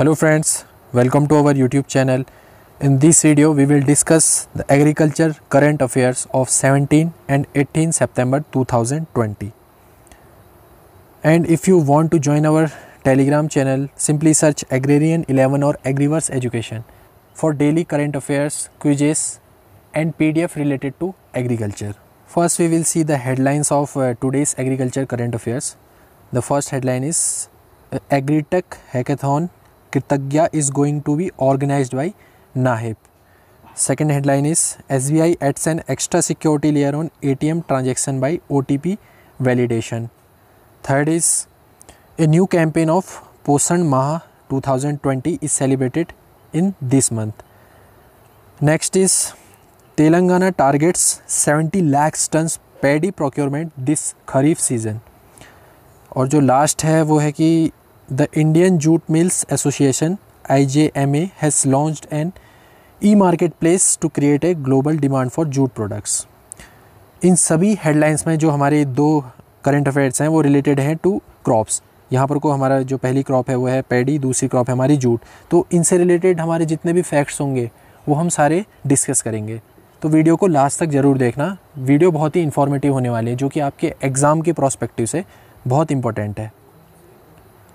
Hello friends, welcome to our YouTube channel. In this video, we will discuss the agriculture current affairs of 17 and 18 September 2020. And if you want to join our Telegram channel, simply search Agrarian 11 or Agriverse Education for daily current affairs, quizzes, and PDF related to agriculture. First, we will see the headlines of uh, today's agriculture current affairs. The first headline is uh, Agritech Hackathon Kritagya is going to be organise by NAHEP second headline is S B I adds an extra security layer on A T M transaction by O T P validation third is a new campaign of Poshan Maah two thousand twenty is celebrated in this month next is Telangana targets seventy lakhs ton paddy procurement this kharif season और जो last है वो है कि I J M A has launched an e marketplace to create a global demand for jute products इन सभी headlines में जो हमारे दो करंट अफेयर्स हैं, वो रिलेटेड हैं टू क्रॉप्स यहाँ पर को हमारा जो पहली क्रॉप है, वो है पैडी दूसरी क्रॉप है हमारी जूट तो इनसे रिलेटेड हमारे जितने भी फैक्ट्स होंगे, वो हम सारे डिस्कस करेंगे. तो वीडियो को लास्ट तक ज़रूर देखना. वीडियो बहुत ही इन्फॉर्मेटिव होने वाली है, जो कि आपके एग्ज़ाम के प्रोस्पेक्टिव से बहुत इंपॉर्टेंट है.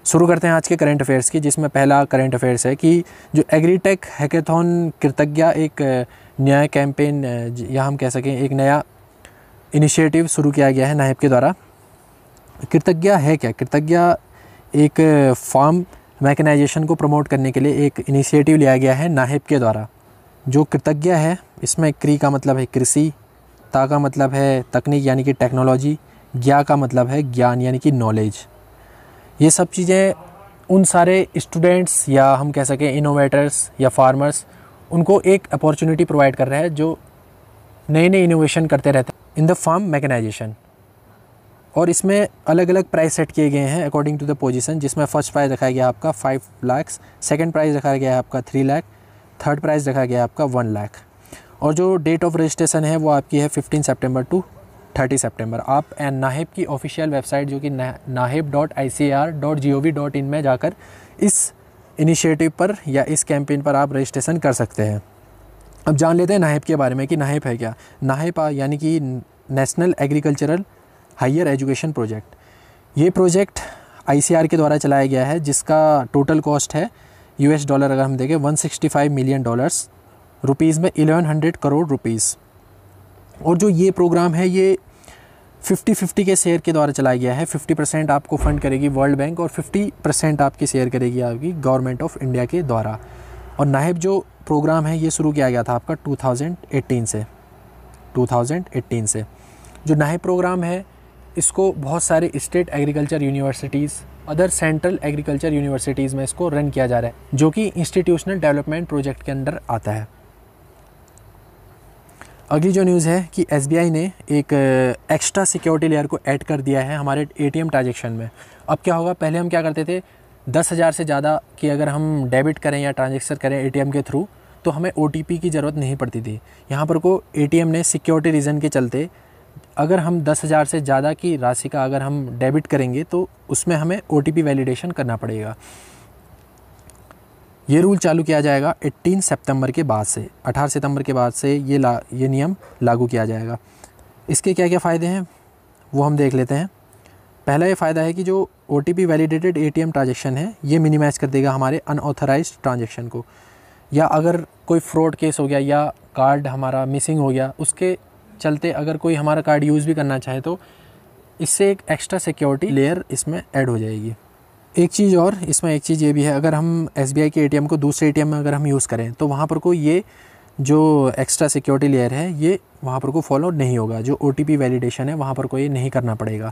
शुरू करते हैं आज के करंट अफेयर्स की, जिसमें पहला करंट अफेयर्स है कि जो एग्रीटेक हैकेथॉन कृतज्ञा एक नया कैंपेन या हम कह सकें, एक नया इनिशिएटिव शुरू किया गया है नायब के द्वारा। कृतज्ञा है क्या? कृतज्ञा एक फार्म मैकेनाइजेशन को प्रमोट करने के लिए एक इनिशिएटिव लिया गया है नाहिब के द्वारा। जो कृतज्ञ है, इसमें क्री का मतलब है कृषि, ता का मतलब है तकनीक यानी कि टेक्नोलॉजी ज्ञा का मतलब है ज्ञान यानी कि नॉलेज ये सब चीज़ें उन सारे स्टूडेंट्स या हम कह सकें इनोवेटर्स या फार्मर्स उनको एक अपॉर्चुनिटी प्रोवाइड कर रहा है जो नए नए इनोवेशन करते रहते हैं इन द फार्म मैकेनाइजेशन और इसमें अलग अलग प्राइस सेट किए गए हैं अकॉर्डिंग टू द पोजीशन जिसमें फ़र्स्ट प्राइज़ रखा गया आपका फाइव लैक्स सेकंड प्राइज़ रखा गया है आपका थ्री लाख थर्ड प्राइज़ रखा गया आपका वन लाख और जो डेट ऑफ़ रजिस्ट्रेशन है वो आपकी है fifteen September to thirty September आप नाहेब की ऑफिशियल वेबसाइट जो कि NAHEP dot I C R dot G O V dot in में जाकर इस इनिशिएटिव पर या इस कैंपेन पर आप रजिस्ट्रेशन कर सकते हैं। अब जान लेते हैं नाहेब के बारे में कि नाहेब है क्या। नाहेब यानी कि national agricultural higher education project ये प्रोजेक्ट आईसीआर के द्वारा चलाया गया है, जिसका टोटल कॉस्ट है यूएस डॉलर अगर हम देखें 165 मिलियन डॉलर्स रुपीज़ में 1100 करोड़ रुपीज़ और जो ये प्रोग्राम है, ये 50 50 के शेयर के द्वारा चलाया गया है। 50 परसेंट आपको फंड करेगी वर्ल्ड बैंक और 50 परसेंट आपकी शेयर करेगी आपकी गवर्नमेंट ऑफ़ इंडिया के द्वारा। और नाहिब जो प्रोग्राम है, ये शुरू किया गया था आपका 2018 से। 2018 से। जो नाहिब प्रोग्राम है, इसको बहुत सारे state agriculture universities other central agriculture universities में इसको रन किया जा रहा है, जो कि इंस्टीट्यूशनल डेवलपमेंट प्रोजेक्ट के अंदर आता है। अगली जो न्यूज़ है कि एसबीआई ने एक एक्स्ट्रा सिक्योरिटी लेयर को ऐड कर दिया है हमारे ए ट्रांजेक्शन में। अब क्या होगा? पहले हम क्या करते थे? दस हज़ार से ज़्यादा की अगर हम डेबिट करें या ट्रांजेक्शन करें एटीएम के थ्रू तो हमें ओटीपी की ज़रूरत नहीं पड़ती थी। यहाँ पर को एटीएम ने सिक्योरिटी रीज़न के चलते अगर हम दस हज़ार से ज़्यादा की राशि का अगर हम डेबिट करेंगे तो उसमें हमें ओटीपी वैलिडेशन करना पड़ेगा। ये रूल चालू किया जाएगा 18 सितंबर के बाद से। 18 सितंबर के बाद से ये ला, ये नियम लागू किया जाएगा। इसके क्या क्या फ़ायदे हैं? वो हम देख लेते हैं। पहला ये फ़ायदा है कि जो ओ वैलिडेटेड ए ट्रांजेक्शन है, ये मिनिमाइज़ कर देगा हमारे अनऑथराइज ट्रांजेक्शन को। या अगर कोई फ्रॉड केस हो गया या कार्ड हमारा मिसिंग हो गया, उसके चलते अगर कोई हमारा कार्ड यूज़ भी करना चाहे तो इससे एक एक्स्ट्रा सिक्योरिटी लेयर इसमें ऐड हो जाएगी। एक चीज़ और, इसमें एक चीज़ ये भी है, अगर हम एसबीआई के एटीएम को दूसरे एटीएम में अगर हम यूज़ करें तो वहाँ पर कोई ये जो एक्स्ट्रा सिक्योरिटी लेयर है, ये वहाँ पर को फॉलो नहीं होगा, जो ओटीपी वैलिडेशन है, वहाँ पर कोई नहीं करना पड़ेगा।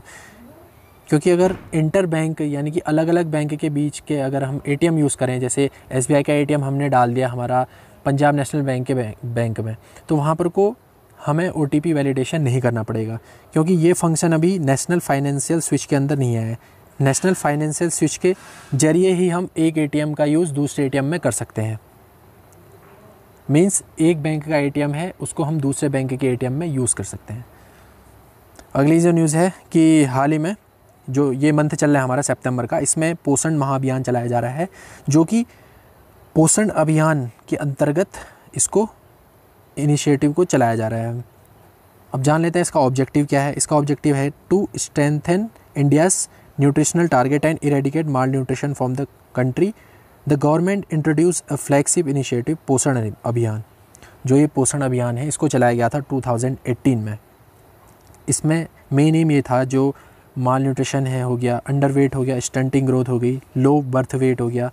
क्योंकि अगर इंटर बैंक यानी कि अलग अलग बैंक के बीच के अगर हम एटीएम यूज़ करें, जैसे एसबीआई का एटीएम हमने डाल दिया हमारा पंजाब नेशनल बैंक के बैंक में तो वहाँ पर को हमें ओटीपी वैलिडेशन नहीं करना पड़ेगा, क्योंकि ये फ़ंक्शन अभी नेशनल फाइनेंशियल स्विच के अंदर नहीं आया है। नेशनल फाइनेंशियल स्विच के ज़रिए ही हम एक एटीएम का यूज़ दूसरे एटीएम में कर सकते हैं। मींस एक बैंक का एटीएम है, उसको हम दूसरे बैंक के एटीएम में यूज़ कर सकते हैं। अगली जो न्यूज़ है कि हाल ही में जो ये मंथ चल रहा है हमारा सितंबर का, इसमें पोषण महाअभियान चलाया जा रहा है, जो कि पोषण अभियान के अंतर्गत इसको इनिशिएटिव को चलाया जा रहा है। अब जान लेते हैं इसका ऑब्जेक्टिव क्या है। इसका ऑब्जेक्टिव है to strengthen India's nutritional target and eradicate malnutrition from the country, the government introduce a flagship initiative Poshan Abhiyan. जो ये पोषण अभियान है, इसको चलाया गया था 2018 में। इसमें मेन एम ये था जो माल न्यूट्रिशन है, हो गया अंडर वेट हो गया स्टंटिंग ग्रोथ हो गई लो बर्थ वेट हो गया।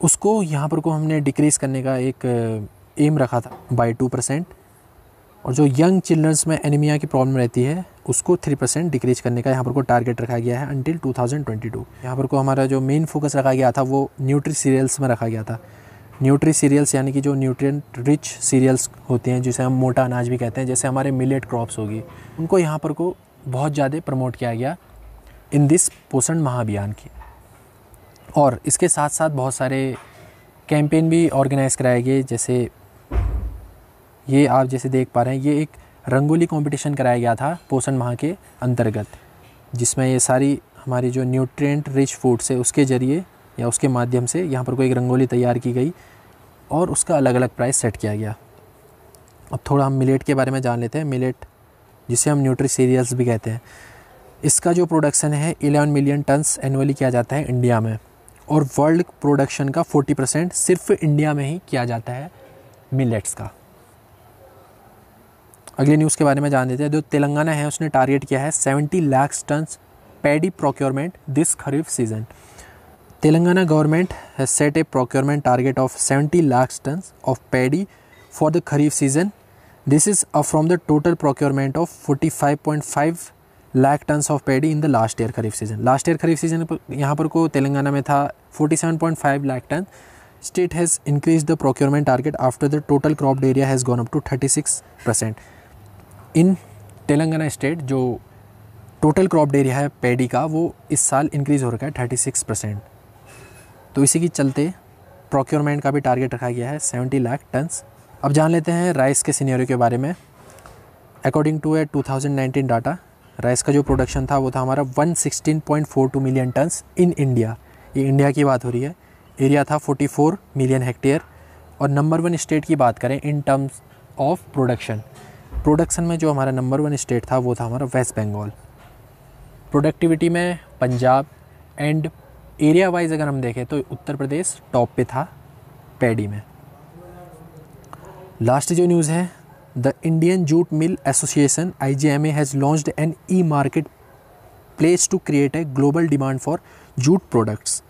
उसको यहाँ पर को हमने डिक्रीज़ करने का एक एम रखा था बाई टू परसेंट और जो यंग चिल्ड्रंस में एनीमिया की प्रॉब्लम रहती है उसको थ्री परसेंट डिक्रीज करने का यहाँ पर को टारगेट रखा गया है अंटिल 2022 यहाँ पर को हमारा जो मेन फोकस रखा गया था वो न्यूट्री सीरियल्स में रखा गया था। न्यूट्री सीरियल्स यानी कि जो न्यूट्रिएंट रिच सीरियल्स होते हैं, जिसे हम मोटा अनाज भी कहते हैं, जैसे हमारे मिलेट क्रॉप्स होगी, उनको यहाँ पर को बहुत ज़्यादा प्रमोट किया गया इन दिस पोषण महाअभियान की। और इसके साथ साथ बहुत सारे कैंपेन भी ऑर्गेनाइज़ कराए गए, जैसे ये आप जैसे देख पा रहे हैं, ये एक रंगोली कंपटीशन कराया गया था पोषण माह के अंतर्गत, जिसमें ये सारी हमारी जो न्यूट्रिएंट रिच फूड्स है, उसके ज़रिए या उसके माध्यम से यहाँ पर कोई एक रंगोली तैयार की गई और उसका अलग अलग प्राइस सेट किया गया। अब थोड़ा हम मिलेट के बारे में जान लेते हैं। मिलेट जिसे हम न्यूट्री सीरियल्स भी कहते हैं, इसका जो प्रोडक्शन है 11 मिलियन टन्स एनुअली किया जाता है इंडिया में और वर्ल्ड प्रोडक्शन का 40 परसेंट सिर्फ़ इंडिया में ही किया जाता है मिलेट्स का। अगली न्यूज़ के बारे में जान देते हैं। जो तेलंगाना है, उसने टारगेट किया है 70 lakh tons paddy procurement this kharif season Telangana government has set a procurement target of 70 lakh ton of paddy for the kharif season this is a from the total procurement of 45.5 lakh tons of paddy in the last year kharif season last year kharif season यहाँ पर को तेलंगाना में था 47.5 lakh ton state has increase the procurement target after the total cropped area has gone up to 36 percent in Telangana state जो total crop area है paddy का, वो इस साल इंक्रीज़ हो रखा है थर्टी सिक्स परसेंट तो इसी के चलते प्रोक्योरमेंट का भी टारगेट रखा गया है सेवेंटी लाख टन्स अब जान लेते हैं राइस के सीनियरों के बारे में. According to a 2019 data rice का जो प्रोडक्शन था, वो था हमारा 116.42 मिलियन टन्स इन इंडिया ये इंडिया की बात हो रही है. एरिया था 44 मिलियन हेक्टेयर और नंबर वन स्टेट की बात करें in terms of production production में जो हमारा नंबर वन स्टेट था, वो था हमारा वेस्ट बंगाल प्रोडक्टिविटी में पंजाब एंड एरिया वाइज अगर हम देखें तो उत्तर प्रदेश टॉप पे था पैडी में. लास्ट जो न्यूज़ है the Indian jute mill association I G M A has an e marketplace to create a global demand for jute products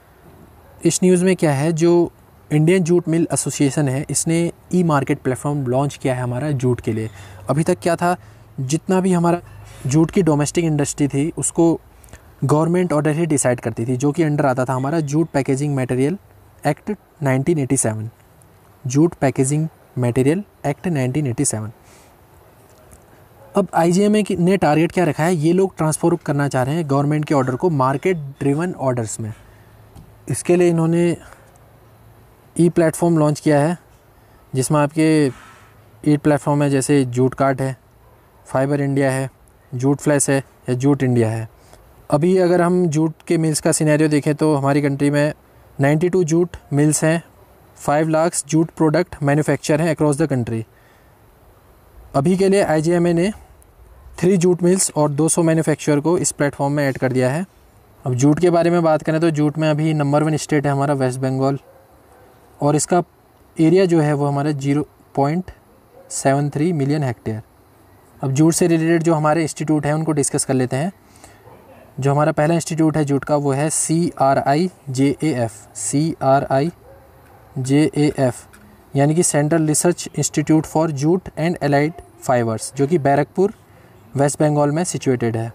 इस न्यूज़ में क्या है, जो इंडियन जूट मिल एसोसिएशन है, इसने ई मार्केट प्लेटफॉर्म लॉन्च किया है हमारा जूट के लिए। अभी तक क्या था? जितना भी हमारा जूट की डोमेस्टिक इंडस्ट्री थी, उसको गवर्नमेंट ऑर्डर ही डिसाइड करती थी, जो कि अंडर आता था हमारा jute packaging material act 1987 jute packaging material act 1987 अब IGMA ने टारगेट क्या रखा है? ये लोग ट्रांसफ़र करना चाह रहे हैं गवर्नमेंट के ऑर्डर को मार्केट ड्रिवन ऑर्डर्स में। इसके लिए इन्होंने ई प्लेटफॉर्म लॉन्च किया है, जिसमें आपके ई प्लेटफॉर्म है, जैसे जूट कार्ट है, फाइबर इंडिया है, जूट फ्लैश है, या जूट इंडिया है। अभी अगर हम जूट के मिल्स का सिनेरियो देखें तो हमारी कंट्री में 92 जूट मिल्स हैं 5 लाख जूट प्रोडक्ट मैन्युफैक्चर हैं अक्रॉस द कंट्री अभी के लिए आई ने थ्री जूट मिल्स और 200 मैन्युफैक्चर को इस प्लेटफॉर्म में ऐड कर दिया है। अब जूट के बारे में बात करें तो जूट में अभी नंबर वन स्टेट है हमारा वेस्ट बंगाल और इसका एरिया जो है वो हमारा zero point seven three million hectare अब जूट से रिलेटेड जो हमारे इंस्टीट्यूट हैं, उनको डिस्कस कर लेते हैं। जो हमारा पहला इंस्टीट्यूट है जूट का, वो है C R I J A F C R I J A F यानी कि central research institute for jute and allied fibres जो कि बैरकपुर वेस्ट बंगाल में सिचुएटेड है।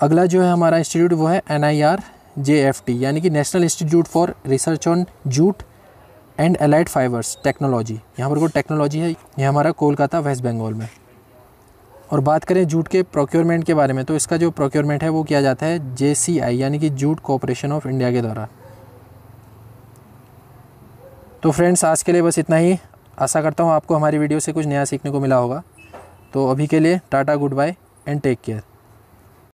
अगला जो है हमारा इंस्टीट्यूट वो है N I R J F T यानी कि national institute for research on jute and allied fibres technology यहाँ पर कोई टेक्नोलॉजी है, ये हमारा कोलकाता वेस्ट बंगाल में। और बात करें जूट के प्रोक्योरमेंट के बारे में तो इसका जो प्रोक्योरमेंट है, वो किया जाता है जेसीआई यानी कि जूट कॉपरेशन ऑफ़ इंडिया के द्वारा। तो फ्रेंड्स आज के लिए बस इतना ही। आशा करता हूँ आपको हमारी वीडियो से कुछ नया सीखने को मिला होगा। तो अभी के लिए tata, goodbye and take care